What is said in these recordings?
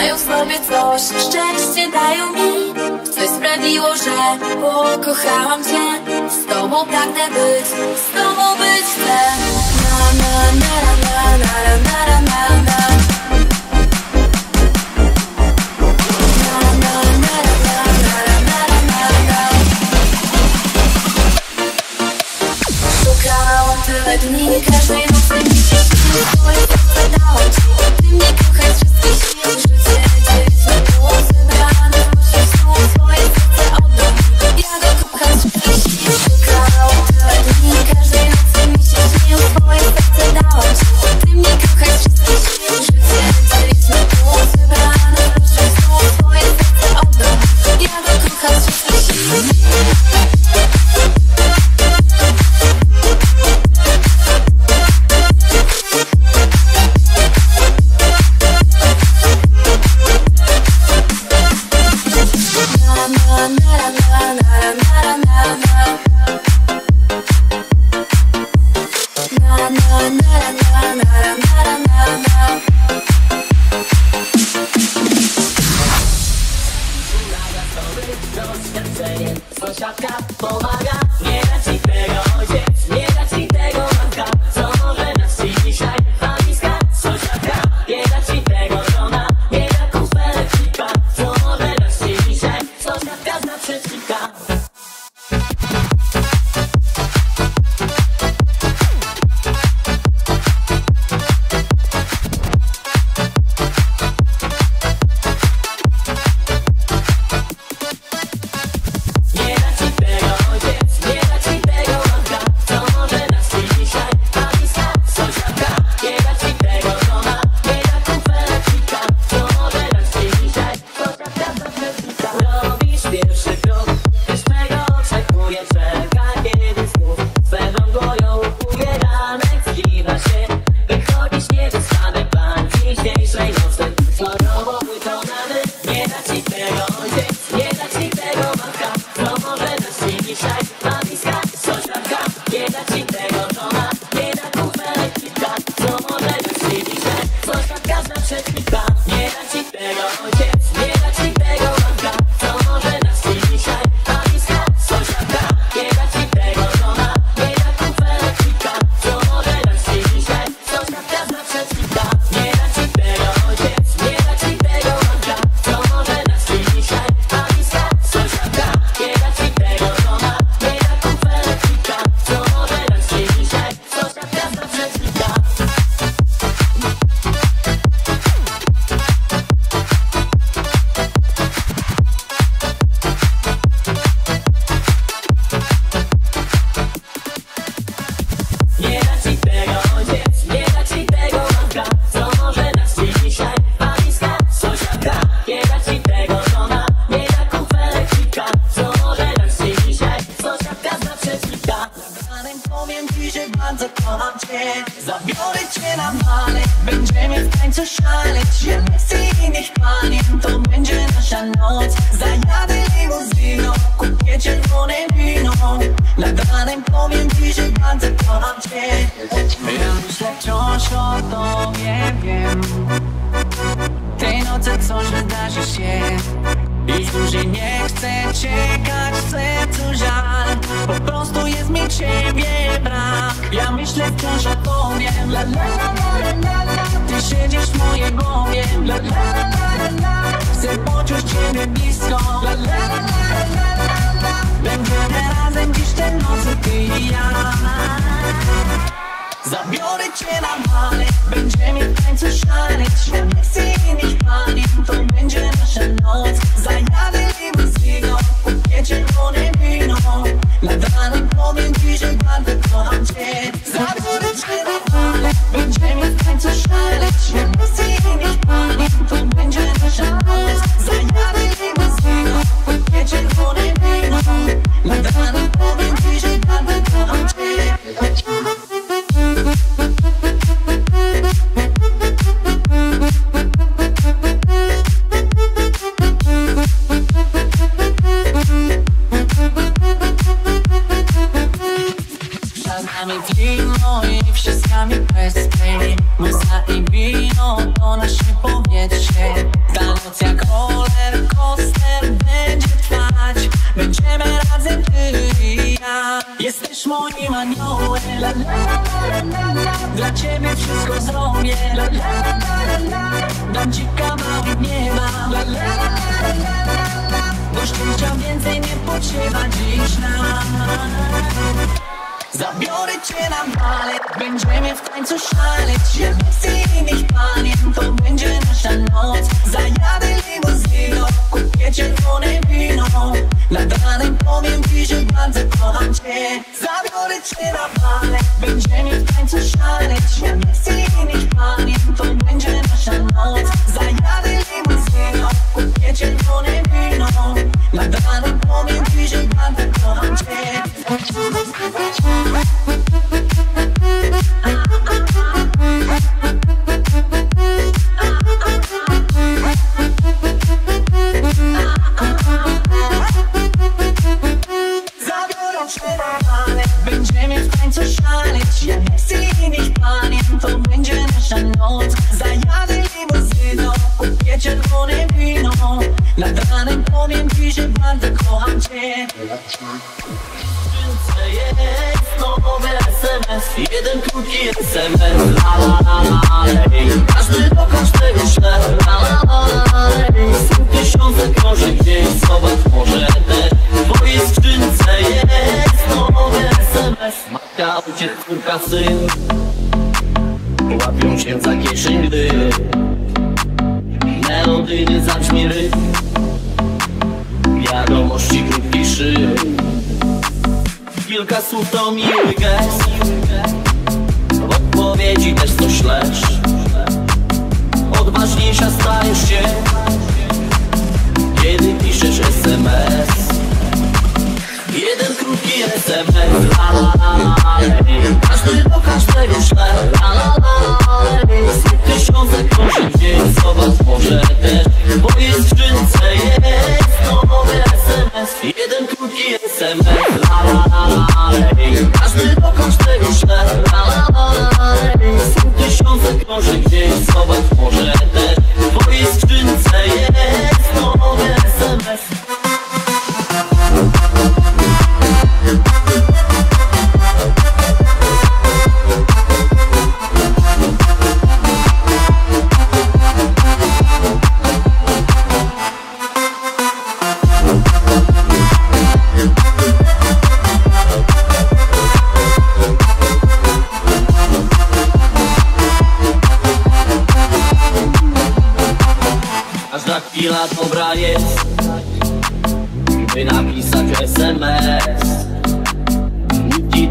Mają w sobie coś, szczęście dają mi Coś sprawiło, że pokochałam Cię Z Tobą pragnę być, z Tobą być chcę Na na na na na na na na na Tyle dni, każdej nocy mi się śniło Twoje serce dałam Ci Ty mnie kochasz wszystkich Powiem ci, że bardzo kocham cię Ja myślę wciąż o tobie, wiem Tej nocy coś wydarzy się I dłużej nie chcę czekać, sercu żal Po prostu jest mi ciebie brak Ja myślę wciąż o tobie, la la la la la, la. Ty siedzisz w mojej głowie, la la la la la Chcę poczuć ciebie blisko, la la la la la, la. Będziemy razem dziś te nocy, ty i ja. Zabiorę cię na bale, będziemy tańczyć szaleć. Ślepcy i niech pali, to będzie nasza noc. Zajadę limuzyną, kupię czerwone wino. Na danym głowie dzisiaj bardzo kocham cię. Zabiorę cię na bale, będziemy tańczyć szaleć. Ślepcy i niech pali Zabiorę cię na balet, będziemy w tańcu szaleć misji innych panien, to będzie nasza noc. Zajadę limuzyną, kupię czerwone wino. Nad ranem powiem ci, że bardzo kocham cię. Zabiorę cię na balet, będziemy w tańcu szaleć misji innych panien, to będzie nasza noc. Zajadę limuzyną, kupię czerwone wino. Nad ranem powiem ci, że bardzo kocham cię powiem ci, że bardzo kocham cię. Skrzynce jest nowy SMS Jeden krótki SMS La la la la Każdy do każdego szle La la la la Są tysiące krąży gdzieś Zobacz może też W twojej skrzynce jest nowy SMS Matka, ojciec, córka, syn. Łapią się za kieszeń, gdy Melodyjny zabrzmi rytm Wiadomości krótki szyb Kilka słów to miły gest. W odpowiedzi też coś lecz Odważniejsza stajesz się Kiedy piszesz SMS Jeden krótki SMS La la la la Każdy do każdego szle La la la la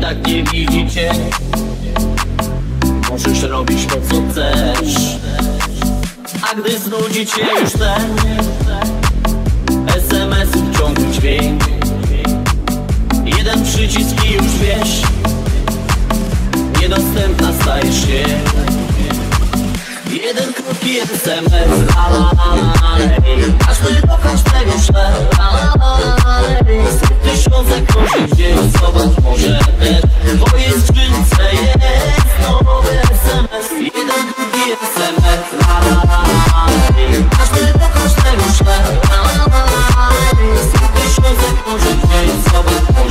tak nie widzi cię Możesz robić to co chcesz. A gdy znudzi cię już ten SMS w ciągu dźwięk Jeden przycisk i już wiesz Niedostępna stajesz się Jeden krótki SMS La la la la Każdy do każdego szle La la la la Tysiące krąży gdzieś Zobacz może też W mojej jest nowy SMS Jeden krótki SMS La la la la Każdy do każdego szle La la la la Tysiące krąży gdzieś Zobacz może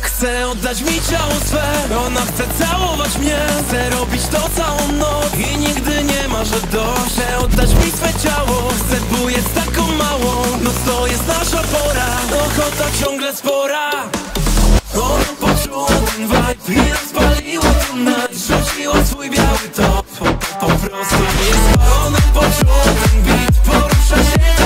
Chcę oddać mi ciało swe. Ona chce całować mnie. Chcę robić to całą noc. I nigdy nie ma, że dość Chcę oddać mi swe ciało. Chcę bujec taką małą. No to jest nasza pora. Ochota ciągle spora. Ona poczuła ten vibe. I rozpaliła ten night Rzuciła swój biały top. Po, po prostu nie spała Ona poczuła ten beat. Porusza się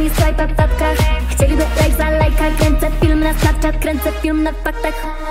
mi swipe w tatkach Chcieliby like za lajka Kręcę film na Snapchat, kręcę film na faktach.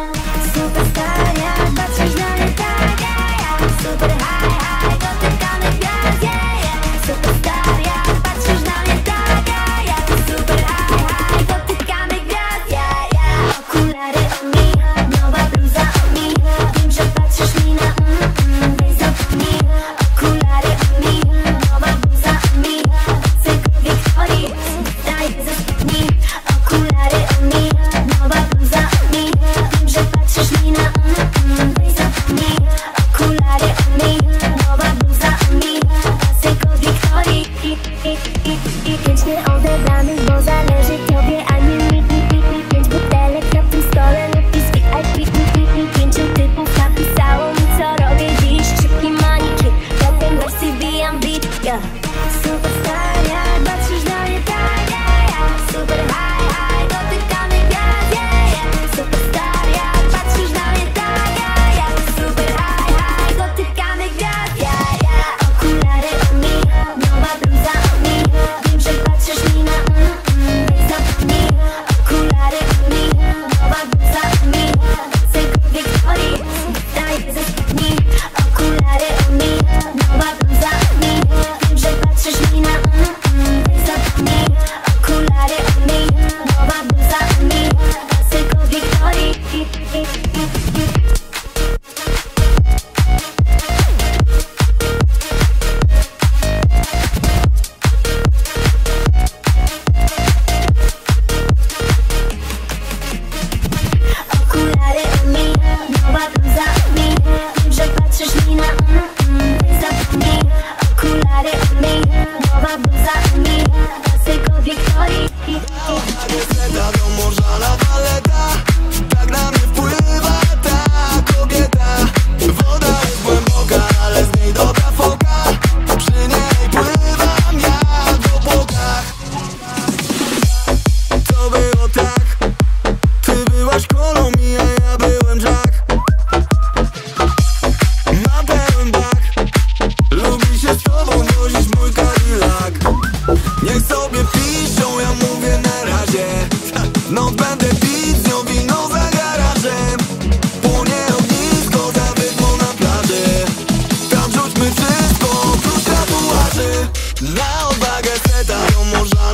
La uwagę se ta ją można